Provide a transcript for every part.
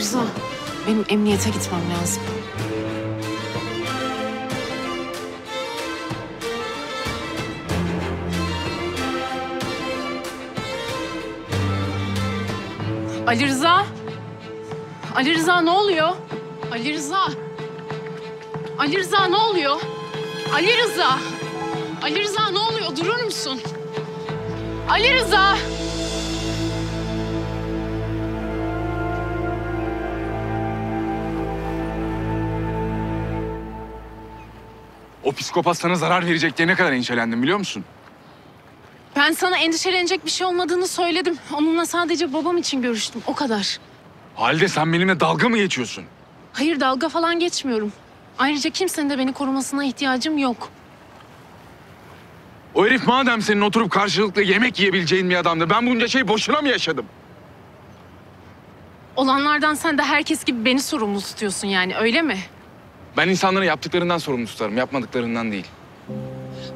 Rıza, benim emniyete gitmem lazım. Ali Rıza? Ali Rıza ne oluyor? Ali Rıza? Ali Rıza ne oluyor? Ali Rıza? Ali Rıza ne oluyor? Durur musun? Ali Rıza! O psikopat sana zarar verecek diye ne kadar endişelendim biliyor musun? Ben sana endişelenecek bir şey olmadığını söyledim. Onunla sadece babam için görüştüm. O kadar. Halde sen benimle dalga mı geçiyorsun? Hayır dalga falan geçmiyorum. Ayrıca kimsenin de beni korumasına ihtiyacım yok. O herif madem senin oturup karşılıklı yemek yiyebileceğin bir adamdı. Ben bunca şey boşuna mı yaşadım? Olanlardan sen de herkes gibi beni sorumlu tutuyorsun yani öyle mi? Ben insanları yaptıklarından sorumlu tutarım, yapmadıklarından değil.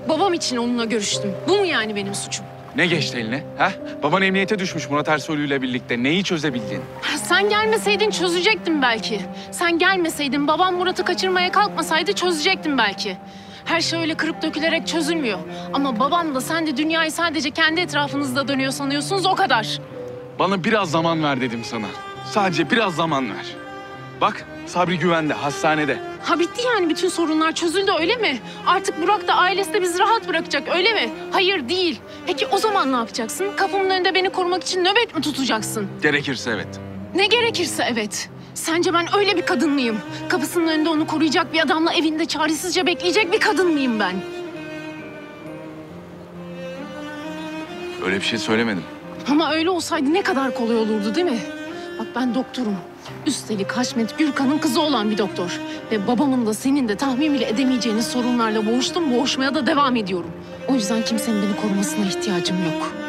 Babam için onunla görüştüm. Bu mu yani benim suçum? Ne geçti eline? Ha? Baban emniyete düşmüş Murat Ersoylu ile birlikte. Neyi çözebildin? Sen gelmeseydin çözecektim belki. Sen gelmeseydin babam Murat'ı kaçırmaya kalkmasaydı çözecektim belki. Her şey öyle kırıp dökülerek çözülmüyor. Ama babam da sen de dünyayı sadece kendi etrafınızda dönüyor sanıyorsunuz o kadar. Bana biraz zaman ver dedim sana. Sadece biraz zaman ver. Bak Sabri güvende, hastanede. Ha bitti yani bütün sorunlar çözüldü öyle mi? Artık Burak da ailesi de bizi rahat bırakacak öyle mi? Hayır değil. Peki o zaman ne yapacaksın? Kapımın önünde beni korumak için nöbet mi tutacaksın? Gerekirse evet. Ne gerekirse evet. Sence ben öyle bir kadın mıyım? Kapısının önünde onu koruyacak bir adamla evinde çaresizce bekleyecek bir kadın mıyım ben? Öyle bir şey söylemedim. Ama öyle olsaydı ne kadar kolay olurdu değil mi? Bak ben doktorum. Üstelik Haşmet Gürkan'ın kızı olan bir doktor. Ve babamın da senin de tahmin bile edemeyeceğiniz sorunlarla boğuştum, boğuşmaya da devam ediyorum. O yüzden kimsenin beni korumasına ihtiyacım yok.